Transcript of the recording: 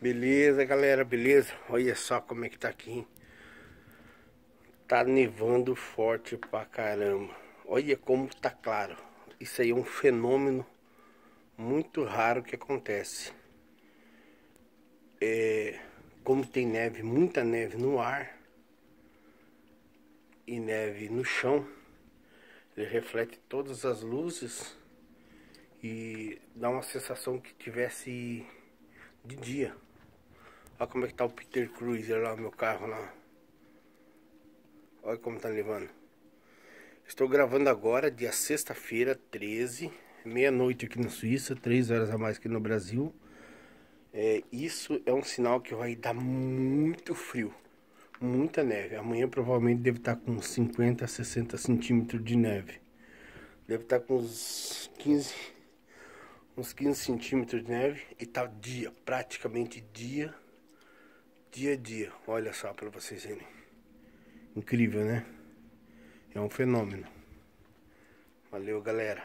Beleza, galera, beleza? Olha só como é que tá aqui. Tá nevando forte pra caramba. Olha como tá claro. Isso aí é um fenômeno muito raro que acontece. É, como tem neve, muita neve no ar e neve no chão, ele reflete todas as luzes e dá uma sensação que tivesse de dia. Olha como é que tá o Peter Cruiser lá, meu carro lá. Olha como tá levando. Estou gravando agora, dia sexta-feira, 13, meia-noite aqui na Suíça, 3 horas a mais que no Brasil. É, isso é um sinal que vai dar muito frio, muita neve. Amanhã provavelmente deve estar com 50 a 60 centímetros de neve. Deve estar com uns 15, uns 15 centímetros de neve e tá dia, praticamente dia dia a dia. Olha só para vocês verem. Incrível, né? É um fenômeno. Valeu, galera.